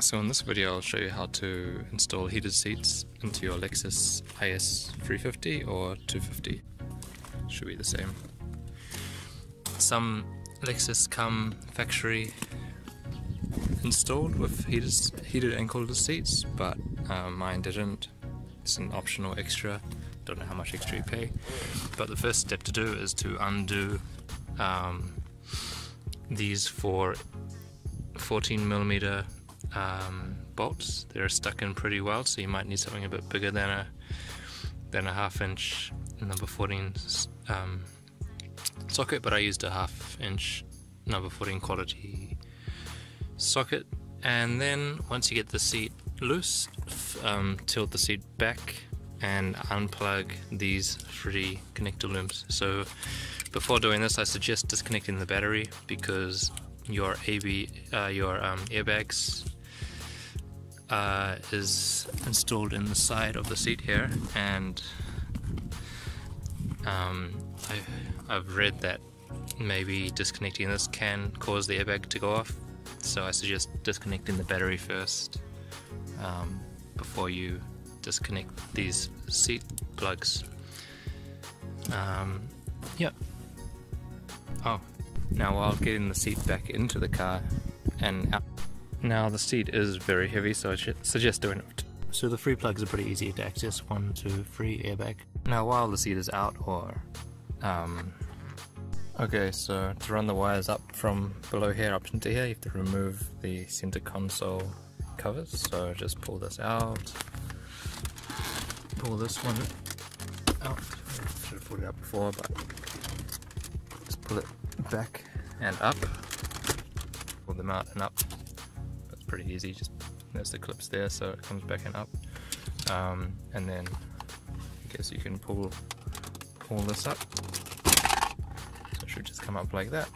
So in this video I'll show you how to install heated seats into your Lexus IS 350 or 250. Should be the same. Some Lexus come factory installed with heated, heated and cooled seats, but uh, mine didn't. It's an optional extra. Don't know how much extra you pay. But the first step to do is to undo um, these four 14 millimeter um, bolts. They're stuck in pretty well, so you might need something a bit bigger than a than a half inch number 14 um, socket. But I used a half inch number 14 quality socket. And then once you get the seat loose, um, tilt the seat back and unplug these three connector looms. So before doing this, I suggest disconnecting the battery because your AB, uh, your um, airbags uh, is installed in the side of the seat here, and um, I, I've read that maybe disconnecting this can cause the airbag to go off. So I suggest disconnecting the battery first um, before you disconnect these seat plugs. Um, yep. Oh, now while getting the seat back into the car and out. Now the seat is very heavy, so I suggest doing it. So the free plugs are pretty easy to access. One, two, three, airbag. Now while the seat is out, or um, okay, so to run the wires up from below here up into here, you have to remove the center console covers. So just pull this out. Pull this one out. Should have pulled it out before, but just pull it back and up. Pull them out and up. Pretty easy. Just there's the clips there, so it comes back and up. Um, and then I guess you can pull pull this up. So it should just come up like that.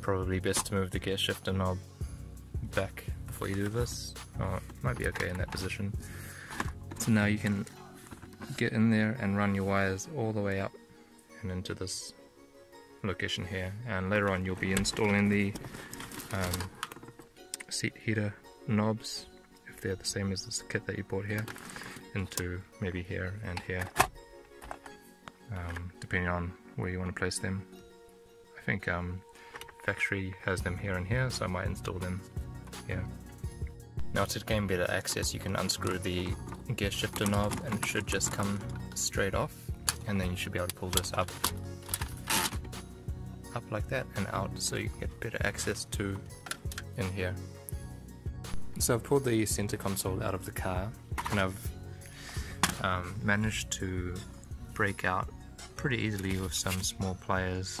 Probably best to move the gear shifter knob back before you do this. Oh, it might be okay in that position. So now you can get in there and run your wires all the way up and into this location here and later on you'll be installing the um, seat heater knobs if they're the same as this kit that you bought here into maybe here and here um, depending on where you want to place them I think um, factory has them here and here so I might install them here now to gain better access you can unscrew the gear shifter knob and it should just come straight off and then you should be able to pull this up up like that and out so you get better access to in here. So I've pulled the center console out of the car and I've um, managed to break out pretty easily with some small pliers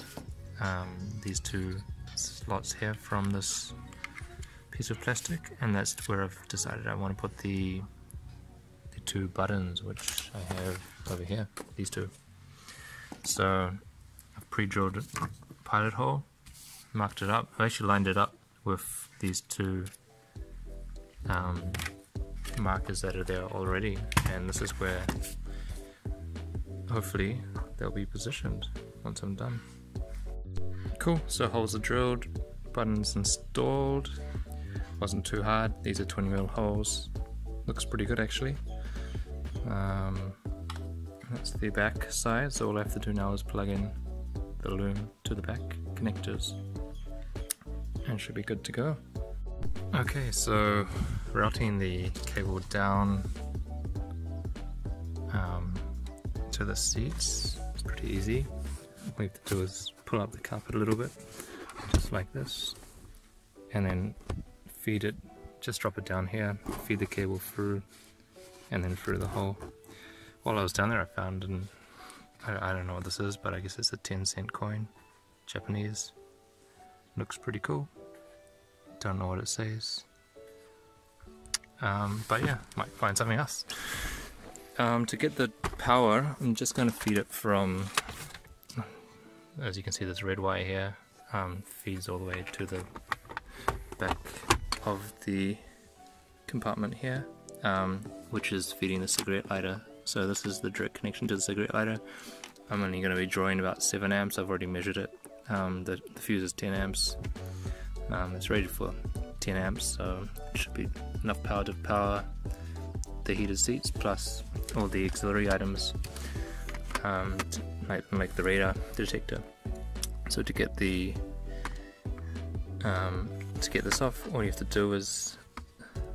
um, these two slots here from this piece of plastic and that's where I've decided I want to put the the two buttons which I have over here, these two. So I've pre-drilled pilot hole, marked it up. I've actually lined it up with these two um, markers that are there already, and this is where hopefully they'll be positioned once I'm done. Cool, so holes are drilled, buttons installed. Wasn't too hard. These are 20 mil holes. Looks pretty good actually. Um, that's the back side, so all I have to do now is plug in the loom to the back connectors and should be good to go. Okay, so routing the cable down um, to the seats is pretty easy. All we have to do is pull up the carpet a little bit, just like this, and then feed it, just drop it down here, feed the cable through, and then through the hole. While I was down there I found an I, I don't know what this is, but I guess it's a 10 cent coin. Japanese. Looks pretty cool. Don't know what it says. Um, but yeah, might find something else. Um, to get the power, I'm just going to feed it from, as you can see this red wire here, um, feeds all the way to the back of the compartment here, um, which is feeding the cigarette lighter so this is the direct connection to the cigarette lighter. I'm only going to be drawing about 7 amps, I've already measured it. Um, the, the, fuse is 10 amps. Um, it's rated for 10 amps, so it should be enough power to power the heated seats plus all the auxiliary items, um, like, like the radar detector. So to get the um, to get this off, all you have to do is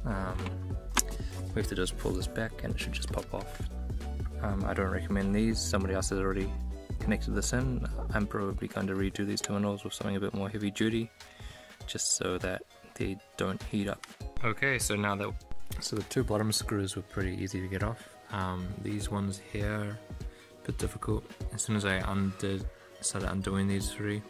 um, we have to just pull this back and it should just pop off. Um, I don't recommend these, somebody else has already connected this in. I'm probably going to redo these terminals with something a bit more heavy duty just so that they don't heat up. Okay, so now that so the two bottom screws were pretty easy to get off. Um, these ones here, a bit difficult. As soon as I undid, started undoing these three,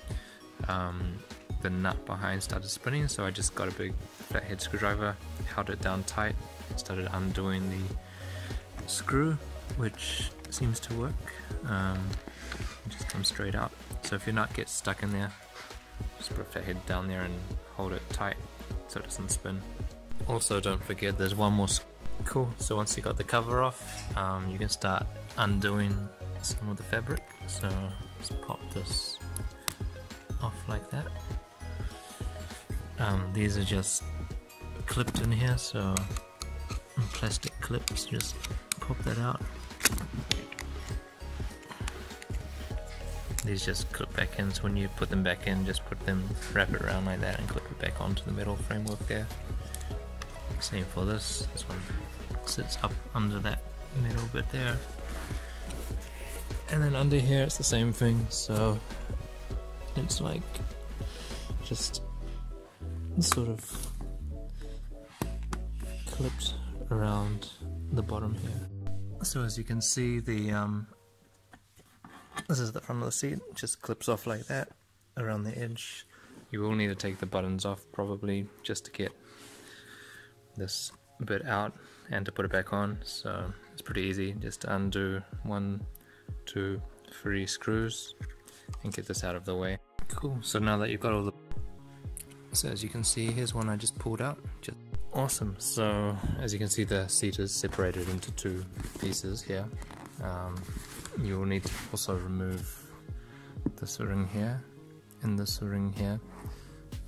um, the nut behind started spinning, so I just got a big flathead screwdriver, held it down tight, started undoing the screw, which seems to work. Um, just comes straight out. So if your nut gets stuck in there, just put a flathead down there and hold it tight so it doesn't spin. Also don't forget there's one more cool. So once you got the cover off um, you can start undoing some of the fabric. So just pop this off like that. Um, these are just clipped in here so plastic clips just pop that out these just clip back in so when you put them back in just put them wrap it around like that and clip it back onto the metal framework there. Same for this. This one sits up under that middle bit there. And then under here it's the same thing. So it's like just sort of clipped around the bottom here. So as you can see the um, this is the front of the seat just clips off like that around the edge. You will need to take the buttons off probably just to get this bit out and to put it back on. So it's pretty easy. Just undo one two three screws and get this out of the way. Cool. So now that you've got all the so as you can see here's one I just pulled out. Just awesome. So as you can see the seat is separated into two pieces here. Um, you will need to also remove this ring here and this ring here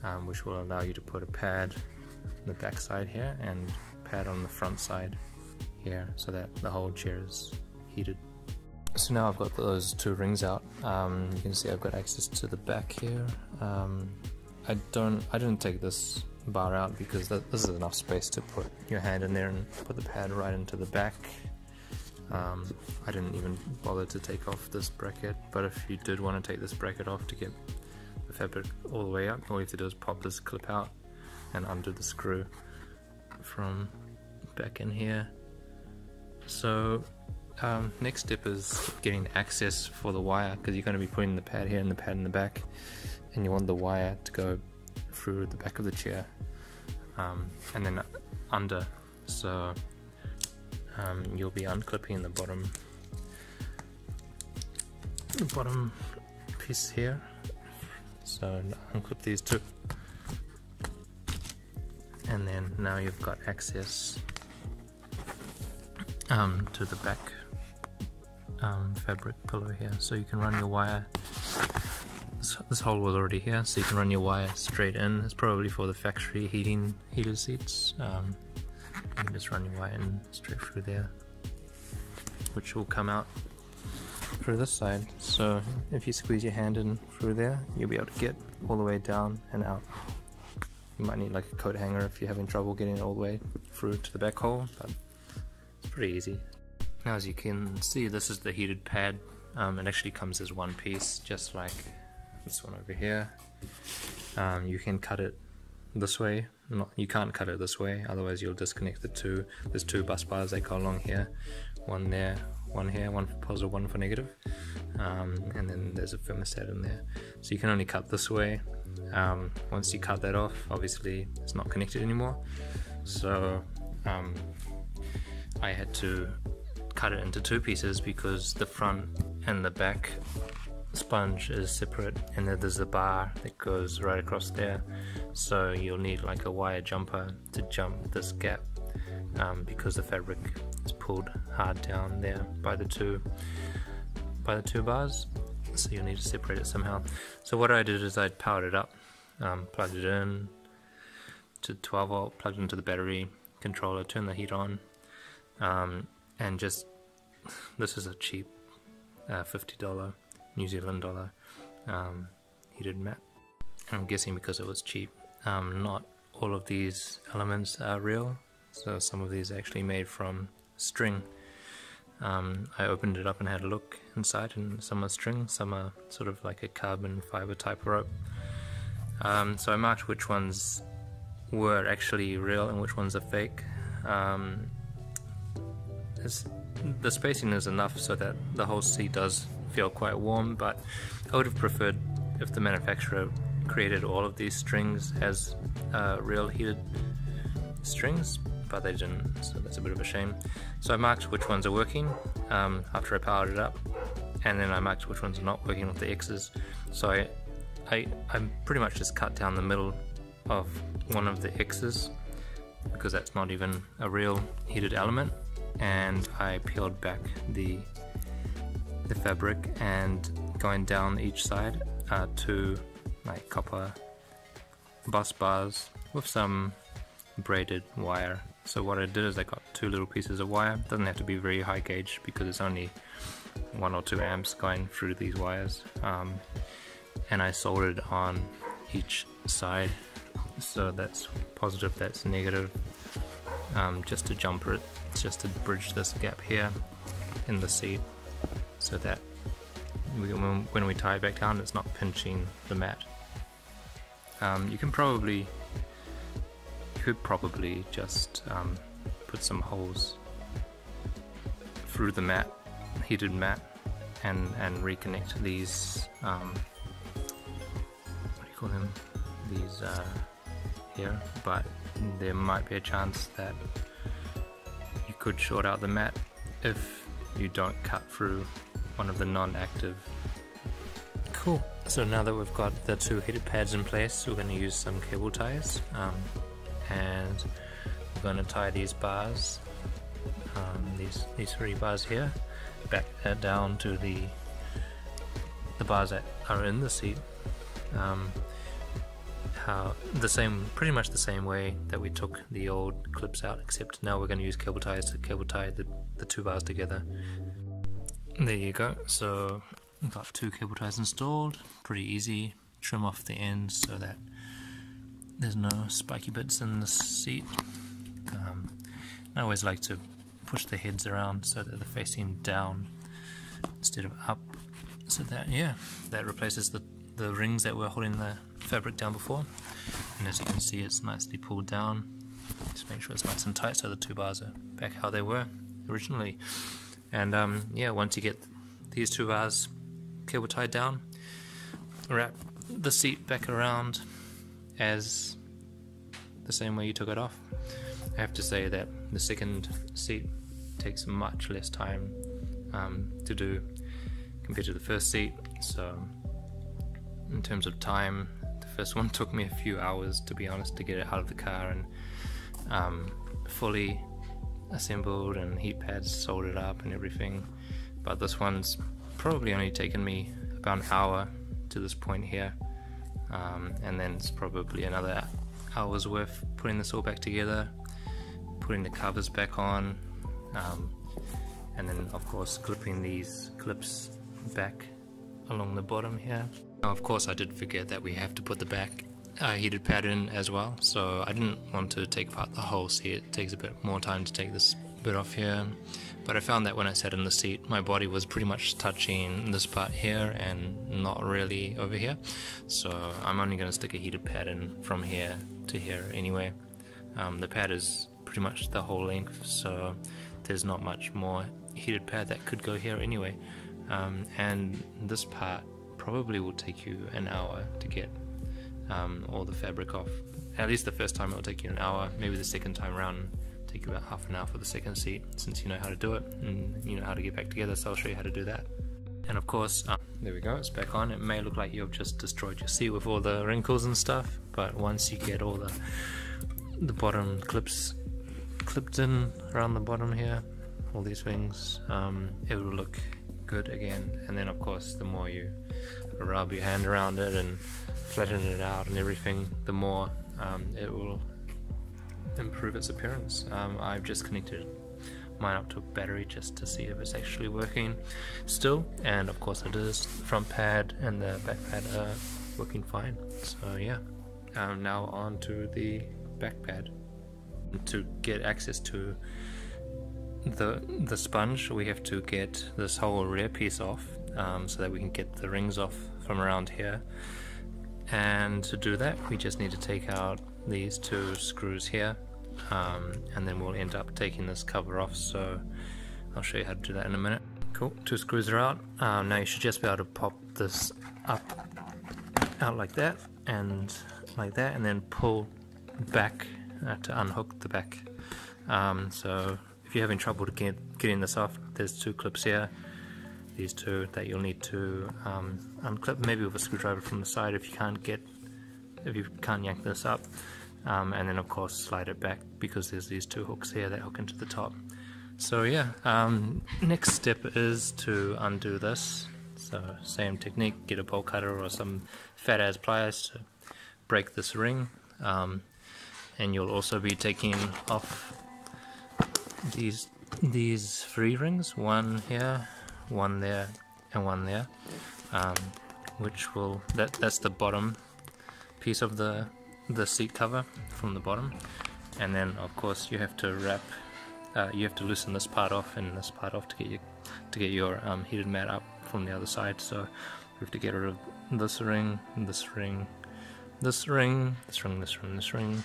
um, which will allow you to put a pad on the back side here and pad on the front side here so that the whole chair is heated. So now I've got those two rings out. Um, you can see I've got access to the back here. Um, I don't I didn't take this bar out because this is enough space to put your hand in there and put the pad right into the back. Um, I didn't even bother to take off this bracket, but if you did want to take this bracket off to get the fabric all the way up, all you have to do is pop this clip out and undo the screw from back in here. So um, next step is getting access for the wire because you're going to be putting the pad here and the pad in the back and you want the wire to go through the back of the chair um, and then under so um, you'll be unclipping the bottom the bottom piece here. So unclip these two. And then now you've got access um, to the back um, fabric pillow here. So you can run your wire this, this, hole was already here so you can run your wire straight in. It's probably for the factory heating heater seats. Um, just run your in straight through there which will come out through this side so if you squeeze your hand in through there you'll be able to get all the way down and out you might need like a coat hanger if you're having trouble getting it all the way through to the back hole, but it's pretty easy. Now as you can see, this is the heated pad. Um, it actually comes as one piece, just like this one over here. Um, you can cut it this way. Not, you can't cut it this way, otherwise you'll disconnect the two. There's two bus bars that go along here. One there, one here, one for positive, one for negative. Um, and then there's a thermostat in there. So you can only cut this way um, once you cut that off, obviously it's not connected anymore. So um, I had to cut it into two pieces because the front and the back sponge is separate and then there's a bar that goes right across there so you'll need like a wire jumper to jump this gap um, because the fabric is pulled hard down there by the two by the two bars so you'll need to separate it somehow. So what I did is I powered it up, um, plugged it in, to 12 volt, plugged into the battery controller, turn the heat on, um, and just this is a cheap uh, $50 New Zealand dollar um, heated mat. I'm guessing because it was cheap. Um, not all of these elements are real, so some of these are actually made from string. Um, I opened it up and had a look inside, and some are string, some are sort of like a carbon fiber type rope. Um, so I marked which ones were actually real and which ones are fake. Um, the spacing is enough so that the whole seat does feel quite warm, but I would have preferred if the manufacturer created all of these strings as uh, real heated strings, but they didn't, so that's a bit of a shame. So I marked which ones are working um, after I powered it up, and then I marked which ones are not working with the X's. So I, I, I pretty much just cut down the middle of one of the X's because that's not even a real heated element and I peeled back the the fabric and going down each side uh, two like copper bus bars with some braided wire. So what I did is I got two little pieces of wire. Doesn't have to be very high gauge because it's only one or two amps going through these wires. Um, and I soldered on each side. So that's positive, that's negative. Um, just to jumper it, just to bridge this gap here in the seat so that when we tie it back down it's not pinching the mat. Um, you can probably, you could probably just um, put some holes through the mat, heated mat, and, and reconnect these, um, what do you call them, these uh, here, but there might be a chance that you could short out the mat if you don't cut through one of the non-active. Cool. So now that we've got the two heated pads in place, we're going to use some cable ties. Um, and we're going to tie these bars, um, these, these three bars here, back uh, down to the, the bars that are in the seat. Um, how the same, pretty much the same way that we took the old clips out, except now we're going to use cable ties to cable tie the, the two bars together there you go. So I've got two cable ties installed. Pretty easy. Trim off the ends so that there's no spiky bits in the seat. Um, I always like to push the heads around so that they're facing down instead of up. So that, yeah, that replaces the, the rings that were holding the fabric down before. And as you can see, it's nicely pulled down. Just make sure it's nice and tight so the two bars are back how they were originally. And um, yeah, once you get these two bars cable tied down, wrap the seat back around as the same way you took it off. I have to say that the second seat takes much less time um, to do compared to the first seat. So, in terms of time, the first one took me a few hours to be honest to get it out of the car and um, fully assembled and heat pads soldered up and everything. But this one's probably only taken me about an hour to this point here. Um, and then it's probably another hour's worth putting this all back together, putting the covers back on, um, and then of course clipping these clips back along the bottom here. Now of course I did forget that we have to put the back uh, heated pad in as well, so I didn't want to take apart the whole seat. It takes a bit more time to take this bit off here. But I found that when I sat in the seat, my body was pretty much touching this part here and not really over here. So I'm only going to stick a heated pad in from here to here anyway. Um, the pad is pretty much the whole length, so there's not much more heated pad that could go here anyway. Um, and this part probably will take you an hour to get um, all the fabric off. At least the first time it'll take you an hour, maybe the second time around take you about half an hour for the second seat since you know how to do it and you know how to get back together so I'll show you how to do that. And of course, um, there we go, it's back on. It may look like you've just destroyed your seat with all the wrinkles and stuff, but once you get all the the bottom clips clipped in around the bottom here, all these things, um, it will look good again. And then of course, the more you rub your hand around it and flatten it out and everything, the more um, it will improve its appearance. Um, I've just connected mine up to a battery just to see if it's actually working still. And of course it is. The front pad and the back pad are working fine. So yeah. Um, now on to the back pad. To get access to the the sponge we have to get this whole rear piece off um, so that we can get the rings off from around here and to do that we just need to take out these two screws here. Um, and then we'll end up taking this cover off. So I'll show you how to do that in a minute. Cool. Two screws are out. Um, now you should just be able to pop this up out like that and like that and then pull back uh, to unhook the back. Um, so if you're having trouble to get getting this off there's two clips here these two that you'll need to um, unclip maybe with a screwdriver from the side if you can't get if you can't yank this up. Um, and then of course slide it back because there's these two hooks here that hook into the top. So yeah um, next step is to undo this. So same technique get a bolt cutter or some fat ass pliers to break this ring. Um, and you'll also be taking off these these three rings one here one there and one there um, which will that that's the bottom piece of the the seat cover from the bottom. And then of course you have to wrap uh, you have to loosen this part off and this part off to get your to get your um, heated mat up from the other side. So we have to get rid of this ring this ring this ring this ring this ring this ring.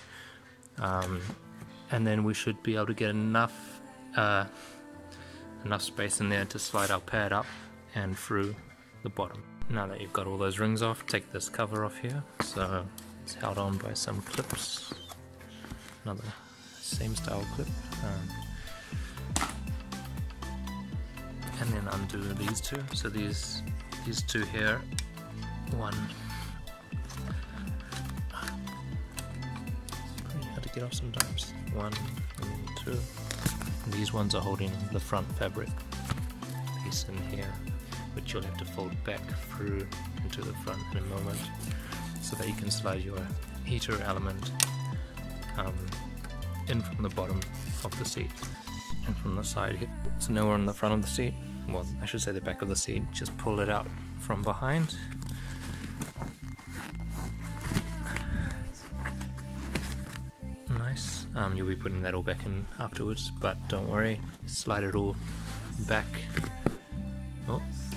Um, and then we should be able to get enough uh, enough space in there to slide our pad up and through the bottom now that you've got all those rings off take this cover off here so it's held on by some clips. Another same style clip. Um, and then undo these two. So these these two here, one. Pretty hard to get off sometimes. One and two. These ones are holding the front fabric piece in here, which you'll have to fold back through into the front in a moment so that you can slide your heater element um, in from the bottom of the seat and from the side here. So now we're on the front of the seat, well I should say the back of the seat, just pull it out from behind you'll be putting that all back in afterwards but don't worry slide it all back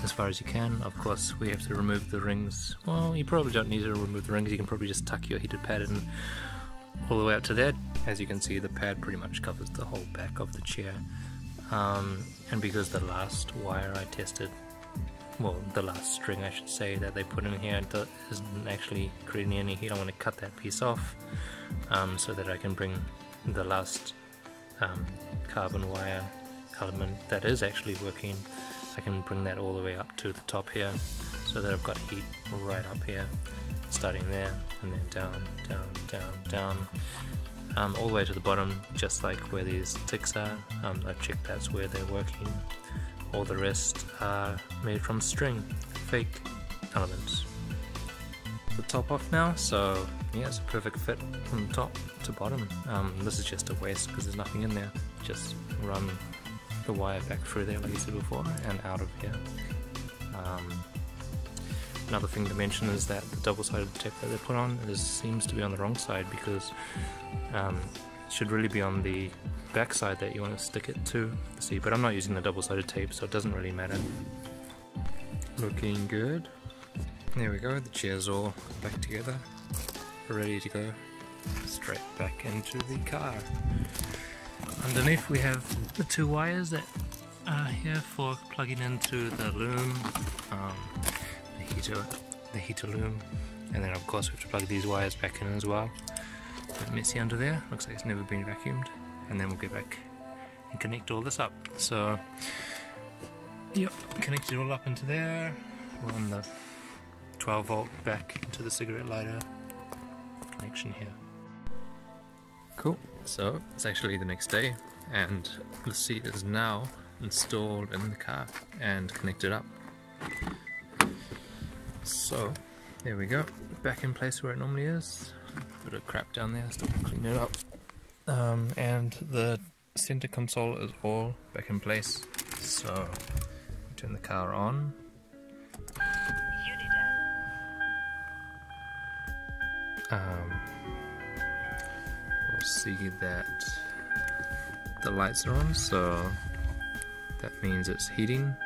as far as you can. Of course, we have to remove the rings. Well, you probably don't need to remove the rings. You can probably just tuck your heated pad in all the way up to there. As you can see, the pad pretty much covers the whole back of the chair. Um, and because the last wire I tested, well, the last string I should say that they put in here isn't actually creating any heat, I want to cut that piece off um, so that I can bring the last um, carbon wire element that is actually working. I can bring that all the way up to the top here so that I've got heat right up here starting there and then down down down down um, all the way to the bottom just like where these ticks are. Um, I've checked that's where they're working. All the rest are made from string fake elements the top off now so yeah it's a perfect fit from top to bottom um, this is just a waste because there's nothing in there just run the wire back through there like I said before and out of here. Um, another thing to mention is that the double-sided tape that they put on is, seems to be on the wrong side because um, it should really be on the back side that you want to stick it to. See, but I'm not using the double-sided tape so it doesn't really matter. Looking good. There we go, the chair's all back together, ready to go straight back into the car. Underneath we have the two wires that are here for plugging into the loom, um, the heater, the heater loom, and then of course we have to plug these wires back in as well. A bit messy under there, looks like it's never been vacuumed, and then we'll get back and connect all this up. So, yep, connect it all up into there, run the 12 volt back into the cigarette lighter connection here. Cool. So it's actually the next day and the seat is now installed in the car and connected up. So there we go, back in place where it normally is. Bit of crap down there, still clean it up. Um, and the center console is all back in place. So turn the car on. Um, we'll see that the lights are on, so that means it's heating